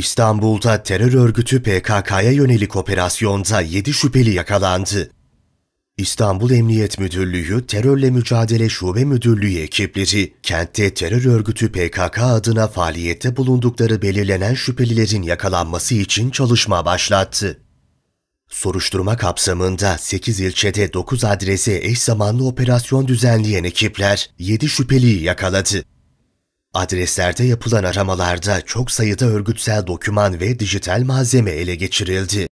İstanbul'da terör örgütü PKK'ya yönelik operasyonda 7 şüpheli yakalandı. İstanbul Emniyet Müdürlüğü Terörle Mücadele Şube Müdürlüğü ekipleri, kentte terör örgütü PKK adına faaliyette bulundukları belirlenen şüphelilerin yakalanması için çalışma başlattı. Soruşturma kapsamında 8 ilçede 9 adrese eş zamanlı operasyon düzenleyen ekipler 7 şüpheliyi yakaladı. Adreslerde yapılan aramalarda çok sayıda örgütsel doküman ve dijital malzeme ele geçirildi.